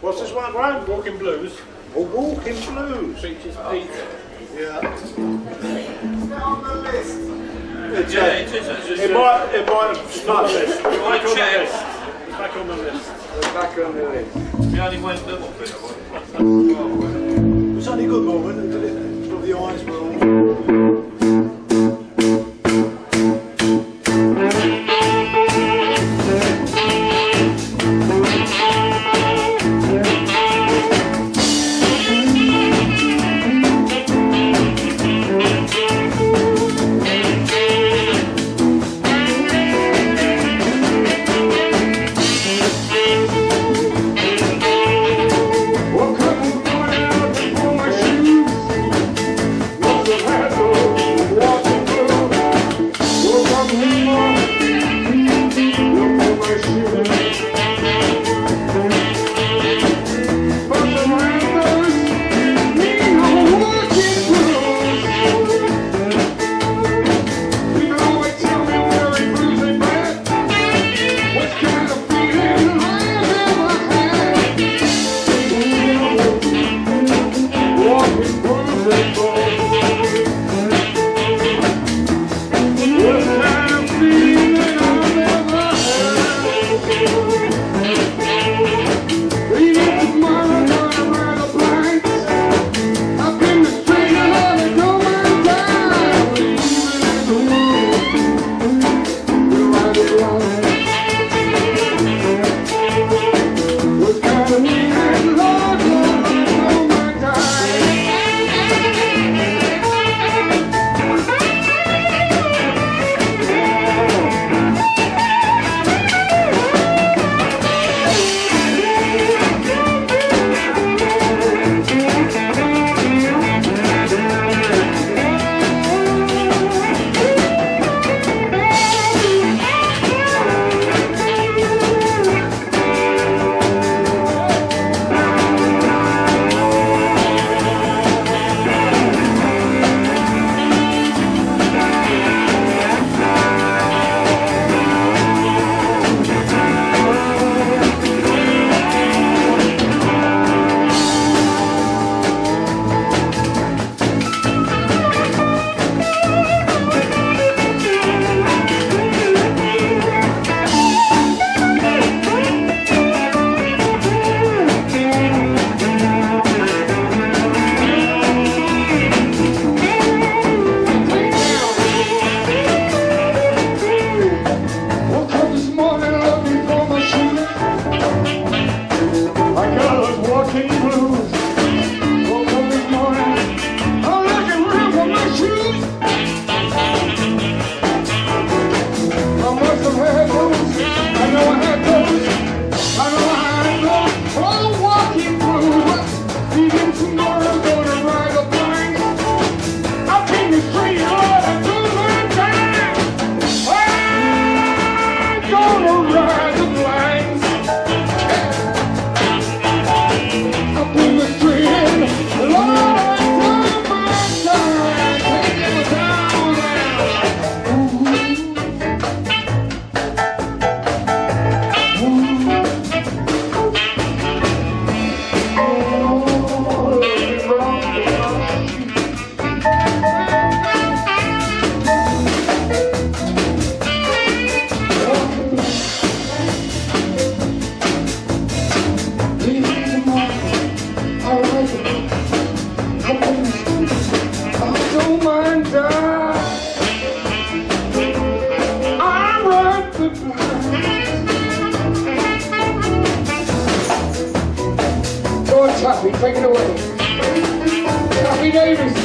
What's this one, Ryan? Walking Blues? Oh, Walking Blues. Features oh. Peter. Yeah. It's on the list. It's yeah, a, it is. It's it, a, might, it might have started. It's back on the list. It's back on the list. Back on the list. We only went double bit it. It was only good moment until the eyes were all. people Taffy, take it away. Taffy Davies.